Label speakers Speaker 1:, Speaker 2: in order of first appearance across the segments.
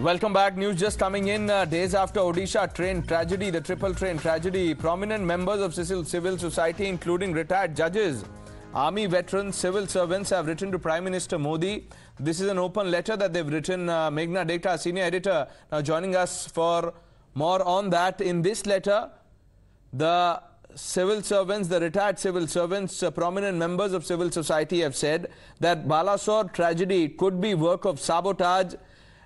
Speaker 1: Welcome back. News just coming in uh, days after Odisha train tragedy, the triple train tragedy. Prominent members of civil, society, including retired judges, army veterans, civil servants, have written to Prime Minister Modi. This is an open letter that they've written. Uh, Meghna Dekta, senior editor, now joining us for more on that. In this letter, the civil servants, the retired civil servants, uh, prominent members of civil society have said that Balasore tragedy could be work of sabotage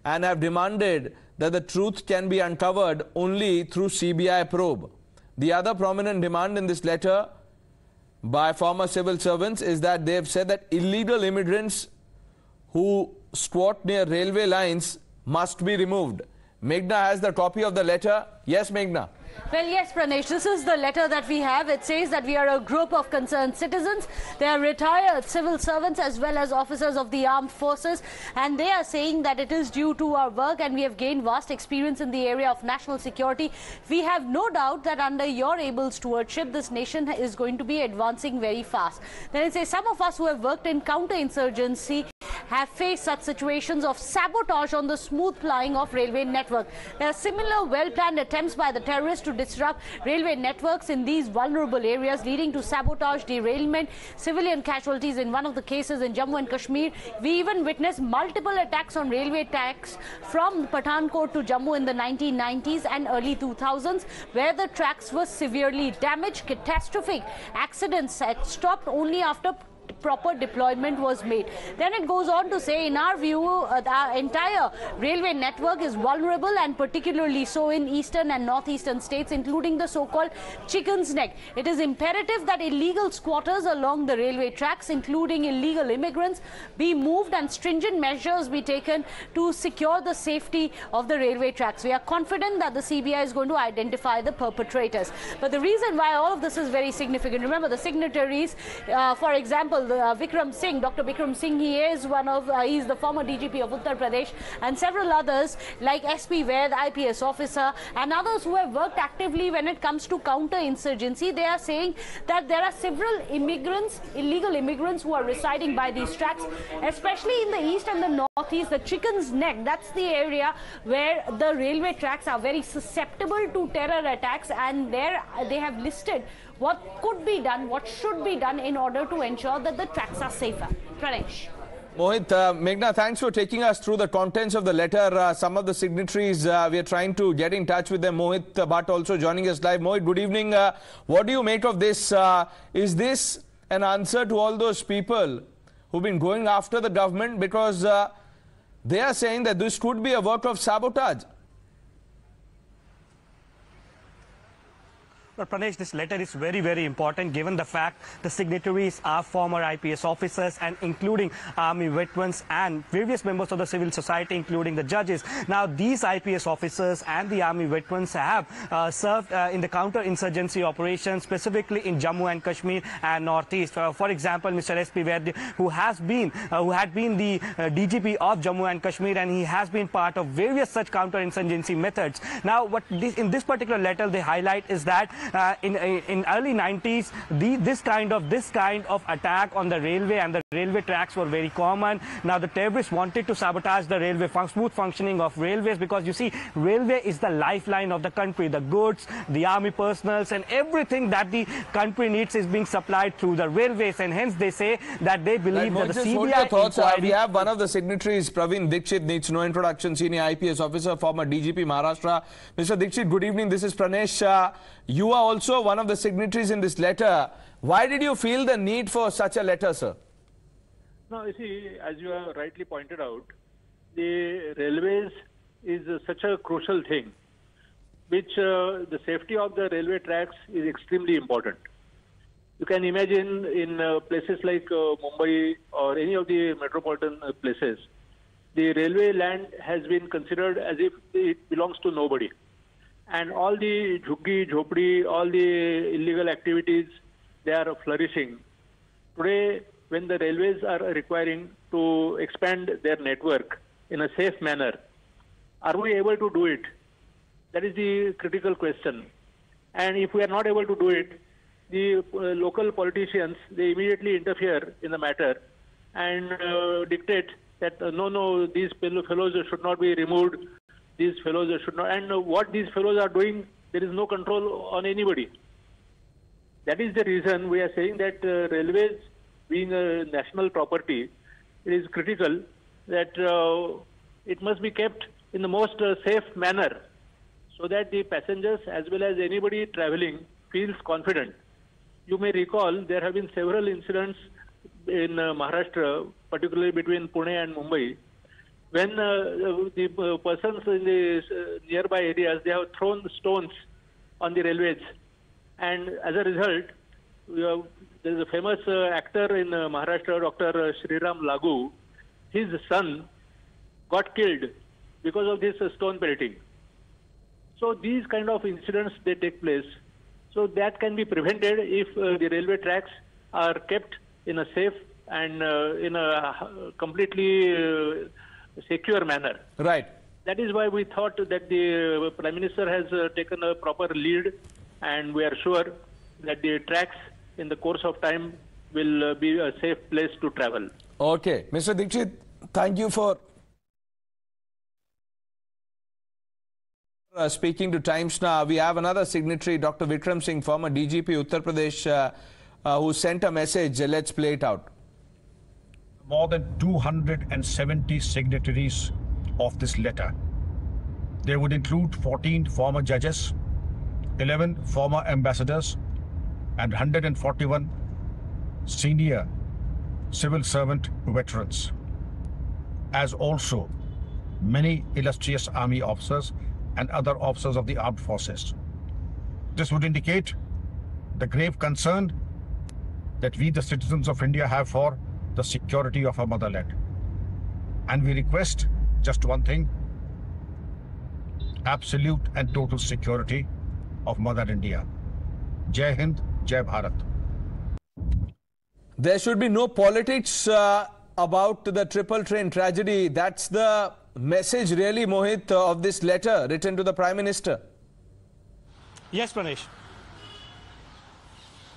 Speaker 1: and have demanded that the truth can be uncovered only through CBI probe. The other prominent demand in this letter by former civil servants is that they have said that illegal immigrants who squat near railway lines must be removed. Meghna has the copy of the letter. Yes, Meghna.
Speaker 2: Well, yes, Pranesh, this is the letter that we have. It says that we are a group of concerned citizens. They are retired civil servants as well as officers of the armed forces. And they are saying that it is due to our work and we have gained vast experience in the area of national security. We have no doubt that under your able stewardship, this nation is going to be advancing very fast. Then it says some of us who have worked in counterinsurgency have faced such situations of sabotage on the smooth plying of railway network. There are similar well-planned attempts by the terrorists to disrupt railway networks in these vulnerable areas, leading to sabotage, derailment, civilian casualties in one of the cases in Jammu and Kashmir. We even witnessed multiple attacks on railway tracks from Pathankot to Jammu in the 1990s and early 2000s, where the tracks were severely damaged. Catastrophic accidents had stopped only after proper deployment was made. Then it goes on to say, in our view, uh, the entire railway network is vulnerable and particularly so in eastern and northeastern states, including the so-called chicken's neck. It is imperative that illegal squatters along the railway tracks, including illegal immigrants, be moved and stringent measures be taken to secure the safety of the railway tracks. We are confident that the CBI is going to identify the perpetrators. But the reason why all of this is very significant, remember the signatories, uh, for example, Vikram Singh, Dr. Vikram Singh, he is one of, uh, he's the former DGP of Uttar Pradesh and several others like SP Vaid, IPS officer and others who have worked actively when it comes to counter-insurgency. They are saying that there are several immigrants, illegal immigrants who are residing by these tracks, especially in the east and the northeast, the chicken's neck. That's the area where the railway tracks are very susceptible to terror attacks and there they have listed what could be done, what should be done in order to ensure that the tracks are safer. Pranesh.
Speaker 1: Mohit, uh, Meghna, thanks for taking us through the contents of the letter. Uh, some of the signatories, uh, we are trying to get in touch with them. Mohit Bhatt also joining us live. Mohit, good evening. Uh, what do you make of this? Uh, is this an answer to all those people who've been going after the government because uh, they are saying that this could be a work of sabotage?
Speaker 3: But Pranesh, this letter is very, very important given the fact the signatories are former IPS officers and including army veterans and various members of the civil society, including the judges. Now, these IPS officers and the army veterans have uh, served uh, in the counter-insurgency operations, specifically in Jammu and Kashmir and Northeast. Uh, for example, Mr. S.P. Vaid, who has been, uh, who had been the uh, DGP of Jammu and Kashmir, and he has been part of various such counter-insurgency methods. Now, what this, in this particular letter they highlight is that uh, in in early 90s, the, this kind of this kind of attack on the railway and the railway tracks were very common. Now the terrorists wanted to sabotage the railway fun smooth functioning of railways because you see, railway is the lifeline of the country. The goods, the army personals, and everything that the country needs is being supplied through the railways. And hence they say that they believe
Speaker 1: Right,
Speaker 3: that the
Speaker 1: just hold
Speaker 3: CBI
Speaker 1: your thoughts. Uh,
Speaker 3: inquiry-
Speaker 1: we have one of the signatories, Praveen Dikshit, needs no introduction, senior IPS officer, former DGP Maharashtra. Mr. Dikshit, good evening. This is Pranesh. Uh, you are also one of the signatories in this letter. Why did you feel the need for such a letter, sir?
Speaker 4: No, you see, as you have rightly pointed out, the railways is uh, such a crucial thing, which uh, the safety of the railway tracks is extremely important. You can imagine in uh, places like uh, Mumbai or any of the metropolitan uh, places, the railway land has been considered as if it belongs to nobody. And all the jhuggi, jhopdi, all the illegal activities, they are flourishing. Today, when the railways are requiring to expand their network in a safe manner, are we able to do it? That is the critical question. And if we are not able to do it, the uh, local politicians they immediately interfere in the matter and uh, dictate that uh, no, no, these fellow- fellows should not be removed these fellows should not, and what these fellows are doing, there is no control on anybody. That is the reason we are saying that uh, railways, being a national property, it is critical that uh, it must be kept in the most uh, safe manner so that the passengers as well as anybody traveling feels confident. You may recall there have been several incidents in uh, Maharashtra, particularly between Pune and Mumbai, when uh, the uh, persons in the uh, nearby areas they have thrown stones on the railways, and as a result, have, there is a famous uh, actor in uh, Maharashtra, Dr. Sriram Lagu. His son got killed because of this stone pelting. So these kind of incidents they take place. So that can be prevented if the railway tracks are kept in a safe and in a completely secure manner.
Speaker 1: Right.
Speaker 4: That is why we thought that the uh, Prime Minister has uh, taken a proper lead, and we are sure that the tracks in the course of time will uh, be a safe place to travel.
Speaker 1: Okay. Mr. Dikshit, thank you for uh, speaking to Times Now. We have another signatory, Dr. Vikram Singh, former DGP Uttar Pradesh, uh, uh, who sent a message. Uh, Let's play it out.
Speaker 5: More than 270 signatories of this letter. They would include 14 former judges, 11 former ambassadors, and 141 senior civil servant veterans, as also many illustrious army officers and other officers of the armed forces. This would indicate the grave concern that we, the citizens of India, have for the security of our motherland. And we request just one thing absolute and total security of Mother India. Jai Hind, Jai Bharat.
Speaker 1: There should be no politics uh, about the triple train tragedy. That's the message, really, Mohit, uh, of this letter written to the Prime Minister.
Speaker 3: Yes, Pranesh.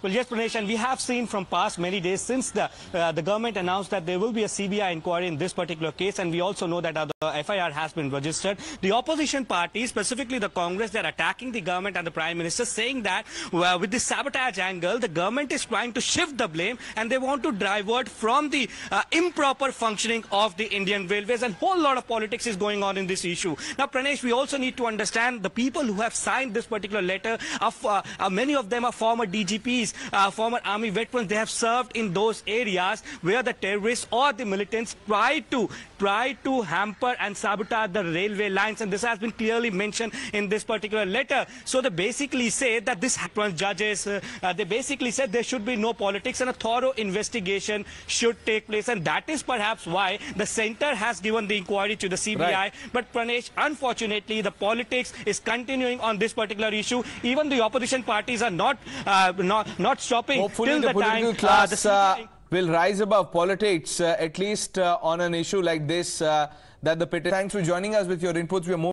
Speaker 3: Well, yes, Pranesh, and we have seen from past many days since the uh, the government announced that there will be a CBI inquiry in this particular case, and we also know that the FIR has been registered. The opposition party, specifically the Congress, they're attacking the government and the Prime Minister, saying that well, with the sabotage angle, the government is trying to shift the blame and they want to divert from the uh, improper functioning of the Indian railways, and whole lot of politics is going on in this issue. Now, Pranesh, we also need to understand the people who have signed this particular letter. Are, uh, uh, many of them are former DGPs, uh, former army veterans. They have served in those areas where the terrorists or the militants try to try to hamper and sabotage the railway lines, and this has been clearly mentioned in this particular letter. So they basically say that this happens. Judges, uh, uh, they basically said there should be no politics and a thorough investigation should take place, and that is perhaps why the center has given the inquiry to the CBI.
Speaker 1: Right.
Speaker 3: But Pranesh, unfortunately, the politics is continuing on this particular issue. Even the opposition parties are not uh, not not stopping
Speaker 1: Hopefully,
Speaker 3: till
Speaker 1: the,
Speaker 3: the,
Speaker 1: political
Speaker 3: time
Speaker 1: class
Speaker 3: uh,
Speaker 1: uh,
Speaker 3: the CBI
Speaker 1: will rise above politics, uh, at least uh, on an issue like this. Uh, that the petition. Thanks for joining us with your inputs. We are.